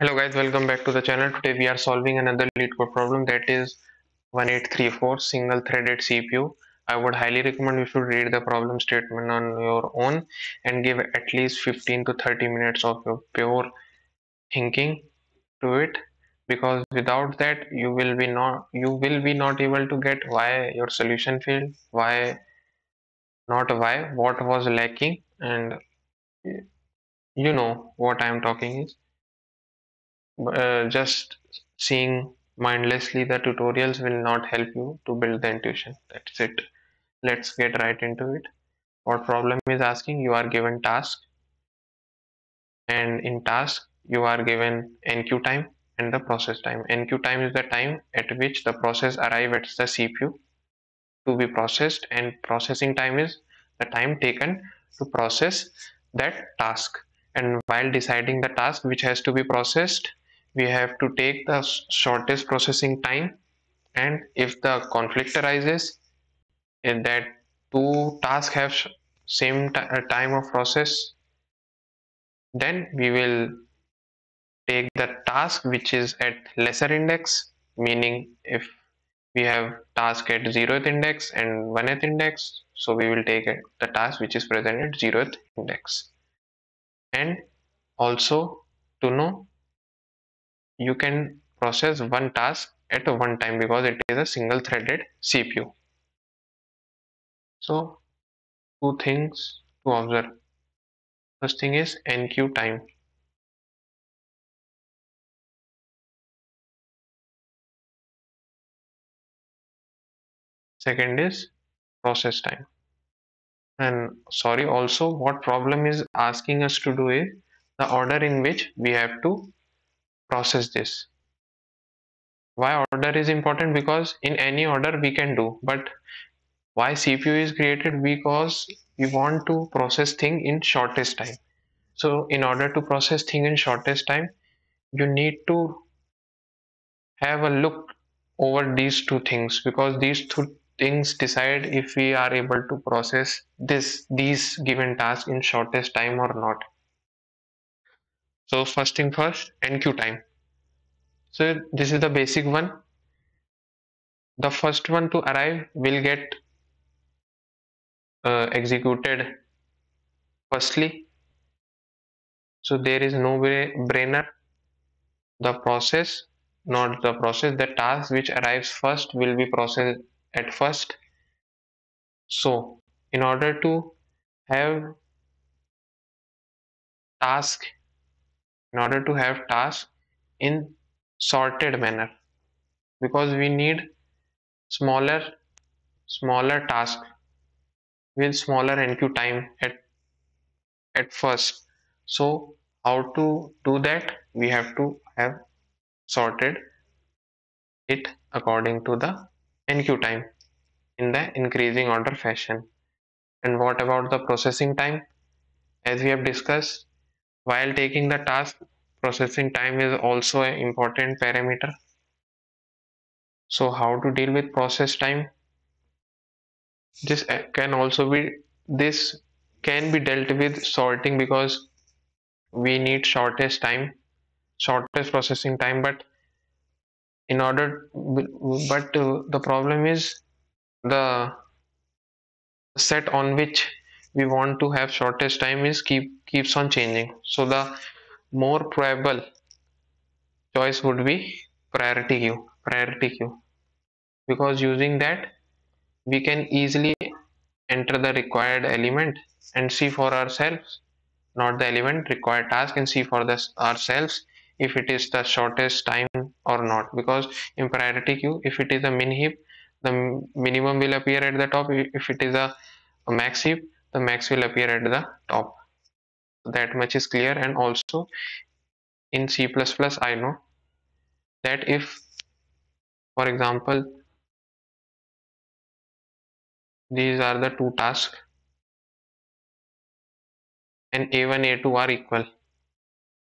Hello guys, welcome back to the channel. Today we are solving another LeetCode problem that is 1834 single threaded CPU. I would highly recommend you should read the problem statement on your own and give at least 15 to 30 minutes of your pure thinking to it because without that you will be not you will be not able to get why your solution failed, why not why, what was lacking and you know what I am talking is uh, just seeing mindlessly the tutorials will not help you to build the intuition. That's it. Let's get right into it. What problem is asking? You are given task and in task you are given enqueue time and the process time. Enqueue time is the time at which the process arrive at the cpu to be processed and processing time is the time taken to process that task. And while deciding the task which has to be processed we have to take the shortest processing time. And if the conflict arises in that two tasks have same uh, time of process then we will take the task which is at lesser index meaning if we have task at 0th index and 1th index so we will take the task which is present at 0th index. And also to know you can process one task at one time because it is a single threaded CPU. So two things to observe. First thing is enqueue time. Second is process time. And sorry, also what problem is asking us to do is the order in which we have to process this. Why order is important? Because in any order we can do but why cpu is created? Because we want to process thing in shortest time. So in order to process thing in shortest time you need to have a look over these two things because these two things decide if we are able to process this these given tasks in shortest time or not. So first thing first, enqueue time. So this is the basic one. The first one to arrive will get uh, executed firstly. So there is no way brainer. The process, not the process, the task which arrives first will be processed at first. So in order to have task in order to have task in sorted manner. Because we need smaller smaller task with smaller enqueue time at at first. So how to do that? We have to have sorted it according to the enqueue time in the increasing order fashion. And what about the processing time? As we have discussed while taking the task, processing time is also an important parameter. So how to deal with process time? This can also be, this can be dealt with sorting because we need shortest time, shortest processing time, but in order, but uh, the problem is the set on which we want to have shortest time is keep keeps on changing so the more probable choice would be priority queue priority queue because using that we can easily enter the required element and see for ourselves not the element required task and see for this ourselves if it is the shortest time or not. Because in priority queue if it is a min heap the minimum will appear at the top. If it is a, a max heap the max will appear at the top that much is clear. And also in C++ I know that if for example these are the two tasks and a1 a2 are equal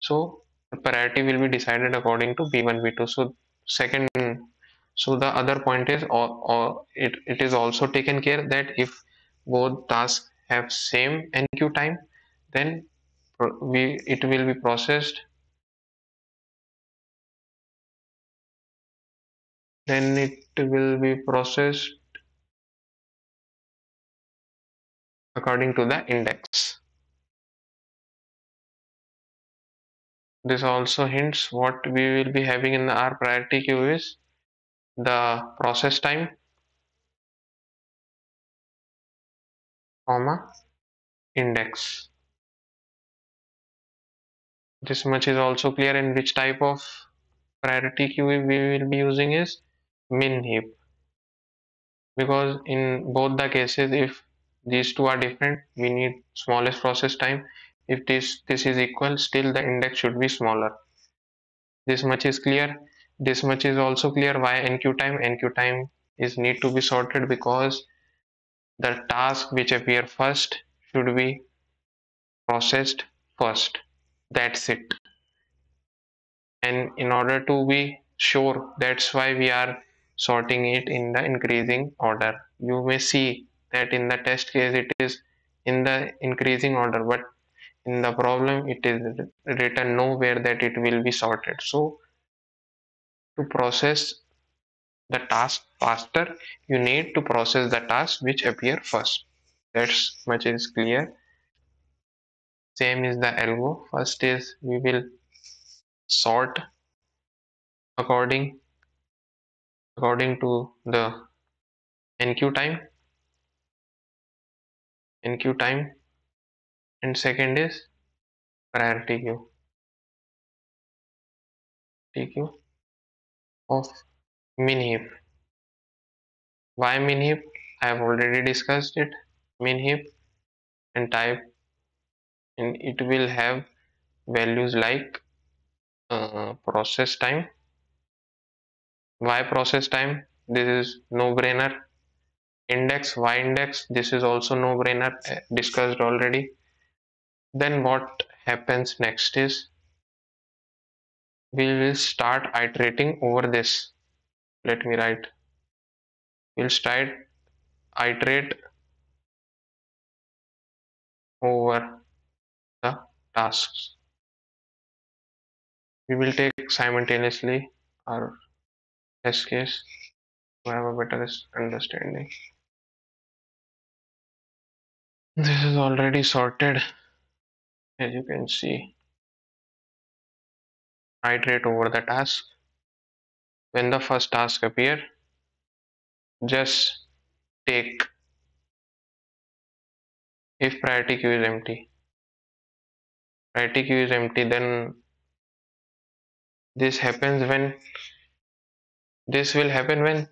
so the priority will be decided according to b1 b2 so second so the other point is or, or it, it is also taken care that if both tasks have same enqueue time then we it will be processed. Then it will be processed according to the index. This also hints what we will be having in our priority queue is the process time comma index this much is also clear in which type of priority queue we will be using is min heap. Because in both the cases if these two are different we need smallest process time. If this this is equal still the index should be smaller. This much is clear. This much is also clear why enqueue time enqueue time is need to be sorted because the task which appear first should be processed first that's it. And in order to be sure that's why we are sorting it in the increasing order. You may see that in the test case it is in the increasing order but in the problem it is written nowhere that it will be sorted. So to process the task faster you need to process the task which appear first. That's much is clear same is the algo. First is we will sort according according to the enqueue time enqueue time. And second is priority queue tq of min heap. Why min heap? I have already discussed it. Min heap and type and it will have values like uh, process time. Why process time? This is no brainer index y index? This is also no brainer uh, discussed already. Then what happens next is we will start iterating over this. Let me write. We'll start iterate over tasks. We will take simultaneously our test case to have a better understanding. This is already sorted as you can see. Iterate over the task. When the first task appear just take if priority queue is empty priority queue is empty then this happens when this will happen when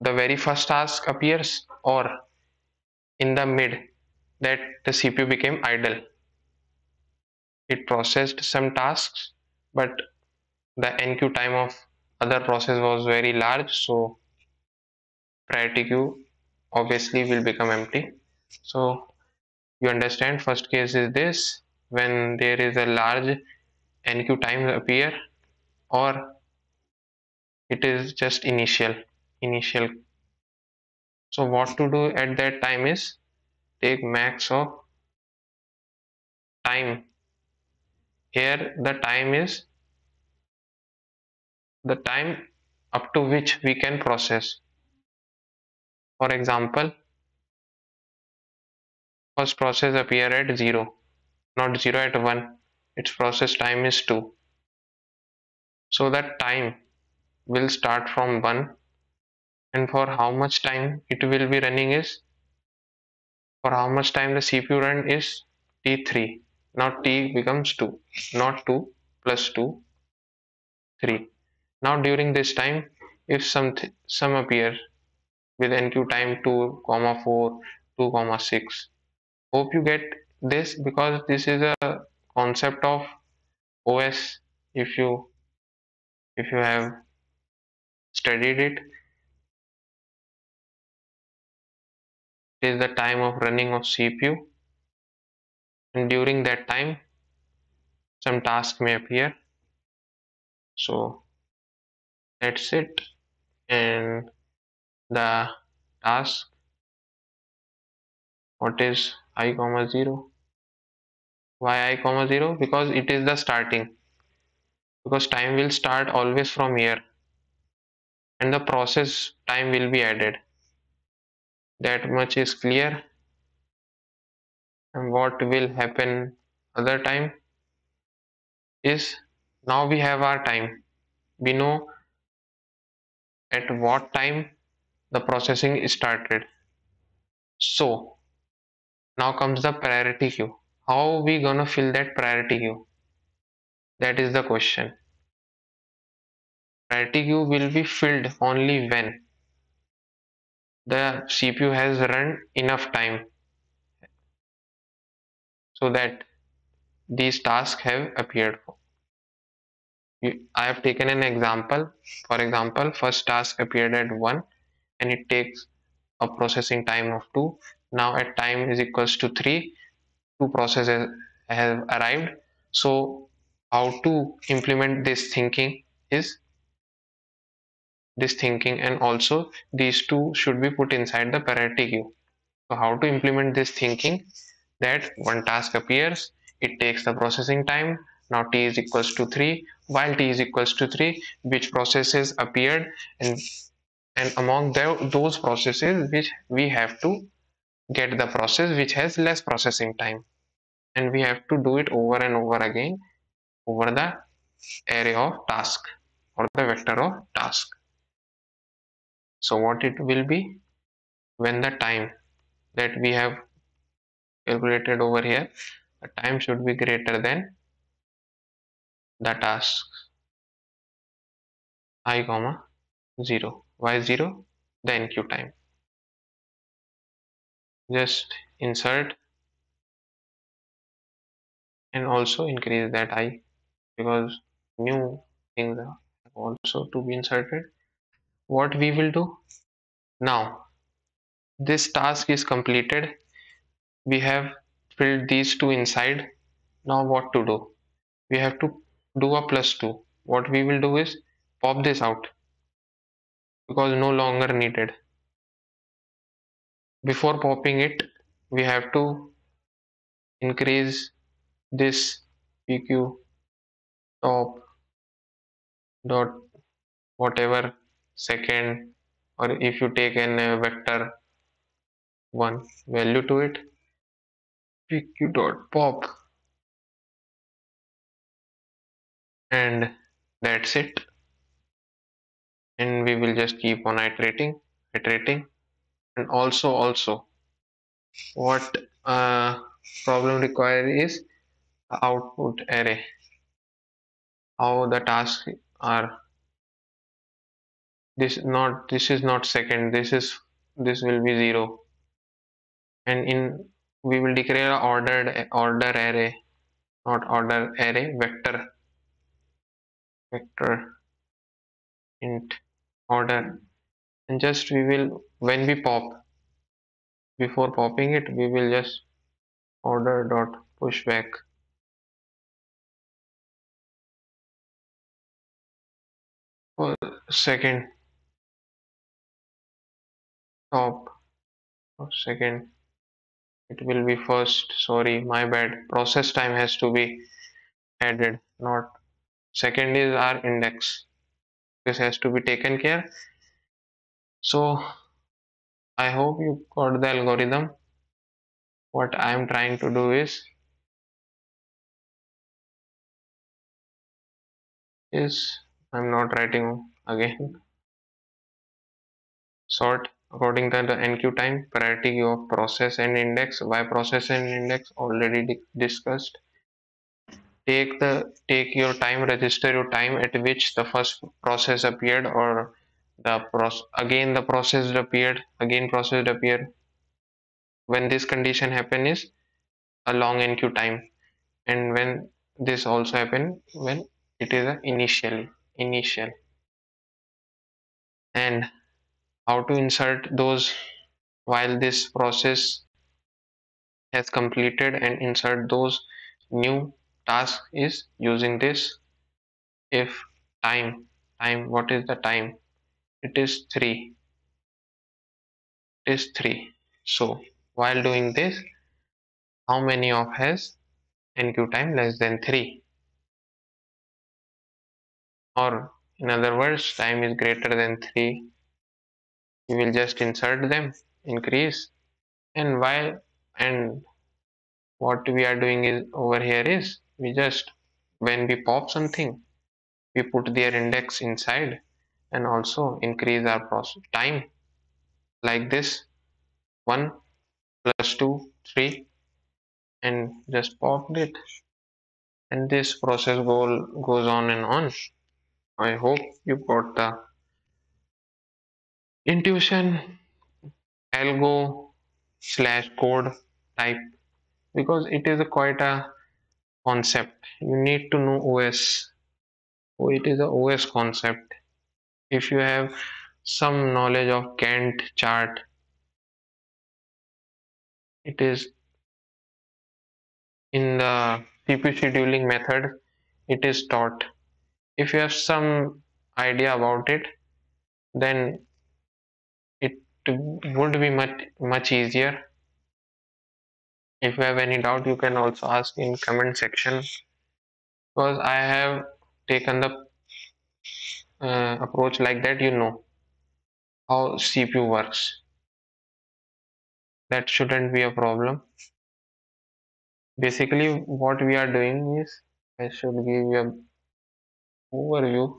the very first task appears or in the mid that the CPU became idle. It processed some tasks, but the enqueue time of other process was very large, so priority queue obviously will become empty. So you understand first case is this when there is a large enqueue time appear or it is just initial initial. So what to do at that time is take max of time. Here the time is the time up to which we can process. For example first process appear at 0 not 0 at 1 its process time is 2 so that time will start from 1 and for how much time it will be running is for how much time the CPU run is T3 now T becomes 2 not 2 plus 2 3 now during this time if some some appear with enqueue time 2 comma 4 2 comma 6 hope you get this because this is a concept of OS if you if you have studied it it is the time of running of CPU and during that time some task may appear. So that's it. And the task what is i comma 0 why i comma 0 because it is the starting. Because time will start always from here. And the process time will be added. That much is clear. And what will happen other time is now we have our time. We know at what time the processing started. So now comes the priority queue how we gonna fill that priority queue that is the question priority queue will be filled only when the CPU has run enough time so that these tasks have appeared. I have taken an example. For example, first task appeared at 1 and it takes a processing time of 2. Now at time is equals to 3, two processes have arrived. So how to implement this thinking is this thinking and also these two should be put inside the priority queue. So how to implement this thinking that one task appears, it takes the processing time, now t is equals to 3, while t is equals to 3, which processes appeared and, and among the, those processes which we have to get the process which has less processing time. And we have to do it over and over again over the array of task or the vector of task. So what it will be? When the time that we have calculated over here the time should be greater than the task i comma 0 why 0 the enqueue time. Just insert and also increase that i because new things are also to be inserted. What we will do? Now this task is completed. We have filled these two inside. Now what to do? We have to do a plus 2 what we will do is pop this out because no longer needed. Before popping it we have to increase this pq top dot whatever second or if you take an uh, vector one value to it pq dot pop. And that's it and we will just keep on iterating iterating. And also also what uh, problem required is output array. How the tasks are this not this is not second this is this will be zero. And in we will declare ordered order array not order array vector. Vector int order. And just we will when we pop before popping it we will just order dot push back for second top or second it will be first. Sorry my bad. Process time has to be added not second is our index this has to be taken care. So i hope you got the algorithm. What i am trying to do is is i'm not writing again. Sort according to the enqueue time priority of process and index why process and index already discussed take the take your time register your time at which the first process appeared or the process again the process appeared again process appeared. When this condition happen is a long enqueue time. And when this also happen when it is a initial initial. And how to insert those while this process has completed and insert those new task is using this if time time what is the time? It is 3 it is 3 so while doing this how many of has enqueue time less than 3 or in other words time is greater than 3 we will just insert them increase. And while and what we are doing is over here is we just when we pop something we put their index inside and also increase our process time. Like this 1 plus 2 3 and just popped it. And this process goal goes on and on. I hope you got the intuition. Algo slash code type because it is a quite a concept. You need to know os it is a os concept. If you have some knowledge of gantt chart it is in the CPU scheduling method it is taught. If you have some idea about it then it would be much much easier if you have any doubt you can also ask in comment section. Because I have taken the uh, approach like that you know how CPU works. That shouldn't be a problem. Basically what we are doing is I should give you a overview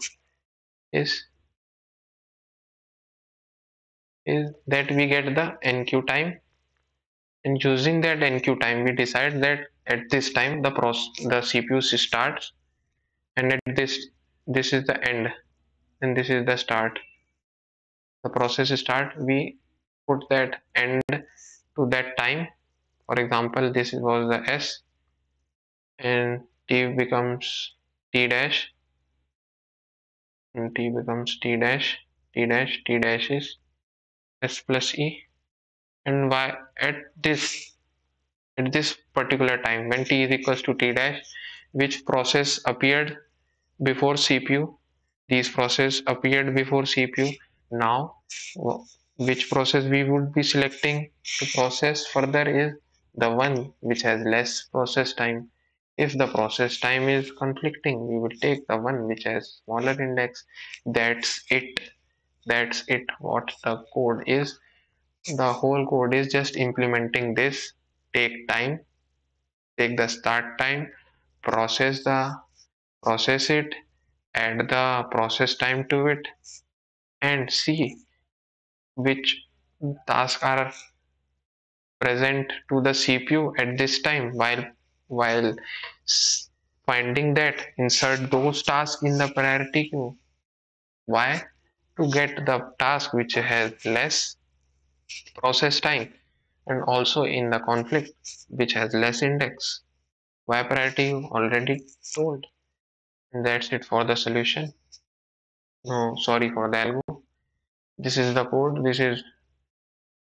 is is that we get the enqueue time and using that enqueue time we decide that at this time the process the CPU starts and at this this is the end and this is the start. The process start we put that end to that time. For example this was the s and t becomes t dash and t becomes t dash t dash t dash is s plus e and y at this at this particular time when t is equals to t dash which process appeared before cpu these process appeared before cpu now which process we would be selecting to process further is the one which has less process time. If the process time is conflicting we will take the one which has smaller index. That's it. That's it. What the code is the whole code is just implementing this. Take time. Take the start time. Process the process it. Add the process time to it. And see which tasks are present to the CPU at this time while while finding that insert those tasks in the priority queue. Why? To get the task which has less process time and also in the conflict which has less index. Why priority already told. And that's it for the solution. No sorry for the algo. This is the code. This is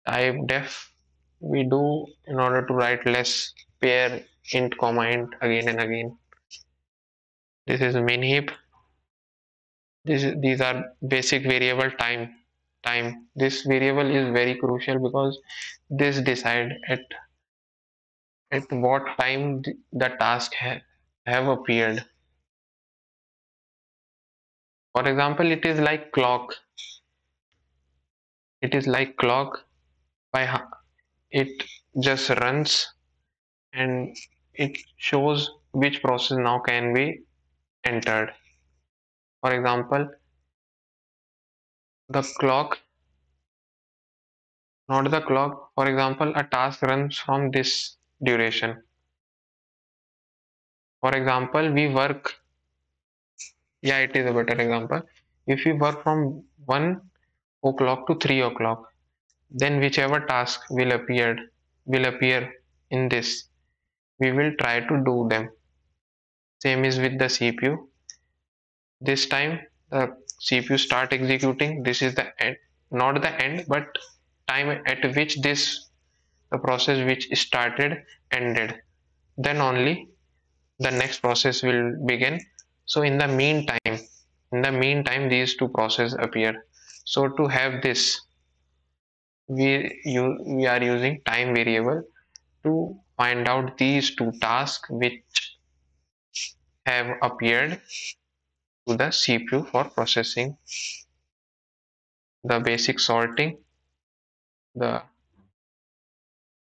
type def. We do in order to write less pair int comma int again and again. This is min heap. This is, these are basic variable time time. This variable is very crucial because this decide at at what time the task ha have appeared. For example it is like clock. It is like clock by it just runs and it shows which process now can be entered. For example the clock not the clock for example a task runs from this duration. For example we work yeah it is a better example. If we work from 1 o'clock to 3 o'clock then whichever task will appear will appear in this we will try to do them. Same is with the cpu this time the cpu start executing this is the end. Not the end but time at which this the process which started ended. Then only the next process will begin. So in the meantime in the meantime these two processes appear. So to have this we you we are using time variable to find out these two tasks which have appeared to the CPU for processing the basic sorting. The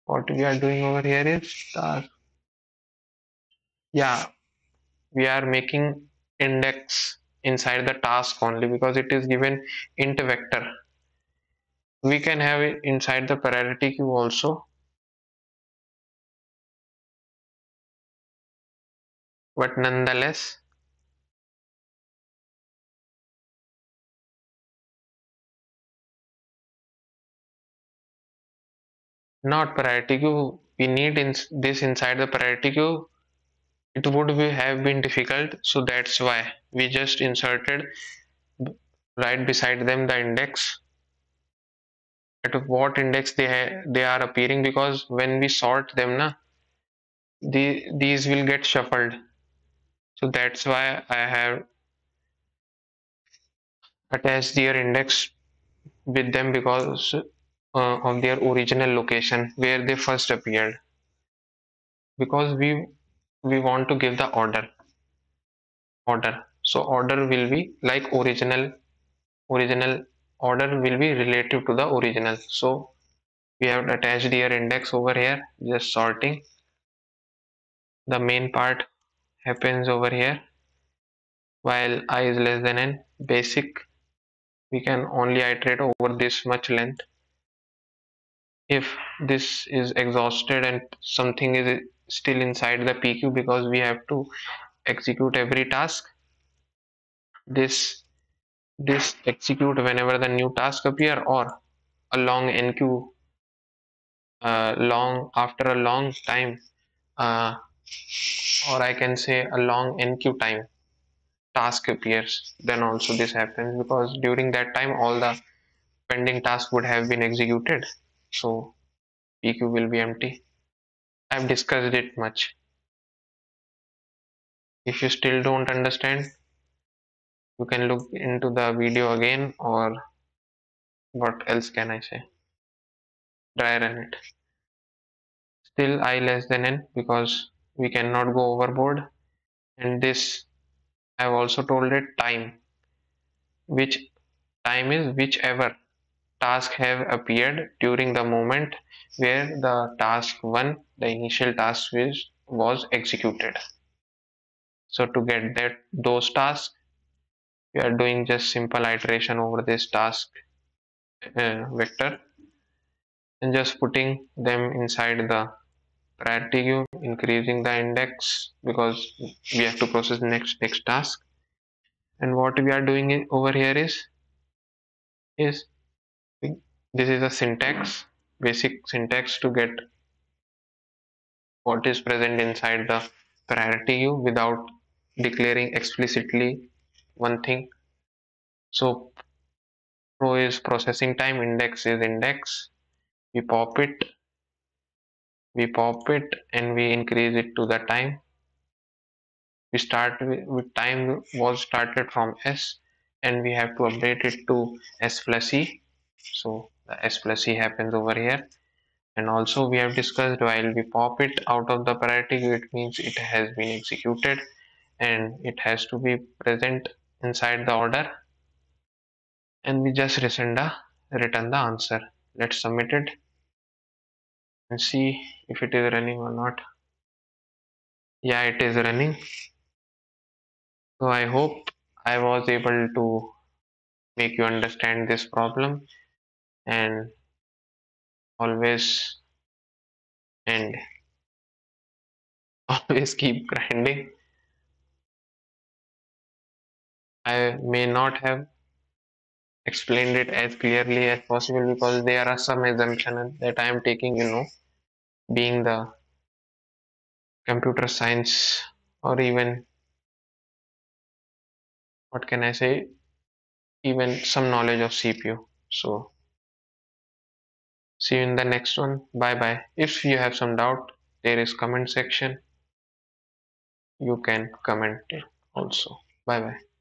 what we are doing over here is task yeah we are making index inside the task only because it is given int vector. We can have it inside the priority queue also. But nonetheless not priority queue we need in this inside the priority queue it would be, have been difficult so that's why. We just inserted right beside them the index. At what index they they are appearing because when we sort them na the these will get shuffled. So that's why I have attached their index with them because uh, of their original location where they first appeared. Because we we want to give the order. Order. So order will be like original original order will be relative to the original. So we have attached their index over here just sorting. The main part happens over here. While i is less than n basic we can only iterate over this much length if this is exhausted and something is still inside the pq because we have to execute every task this this execute whenever the new task appear or a long enqueue uh, long after a long time uh, or I can say a long enqueue time task appears then also this happens because during that time all the pending tasks would have been executed so PQ will be empty. I've discussed it much. If you still don't understand, you can look into the video again or what else can I say? try run it. Still i less than n because we cannot go overboard and this I've also told it time which time is whichever tasks have appeared during the moment where the task 1 the initial task was, was executed. So to get that those tasks we are doing just simple iteration over this task uh, vector and just putting them inside the priority queue increasing the index because we have to process next next task. And what we are doing over here is is this is a syntax basic syntax to get what is present inside the priority queue without declaring explicitly one thing. So pro is processing time index is index. We pop it we pop it and we increase it to the time. We start with, time was started from s and we have to update it to s plus e so the s plus e happens over here. And also we have discussed while we pop it out of the priority queue it means it has been executed and it has to be present inside the order. And we just return the return the answer. Let's submit it and see if it is running or not. Yeah it is running. So i hope i was able to make you understand this problem and always and always keep grinding. I may not have explained it as clearly as possible because there are some assumptions that I am taking you know being the computer science or even what can I say even some knowledge of CPU so see you in the next one. Bye bye. If you have some doubt there is comment section. You can comment also. Bye bye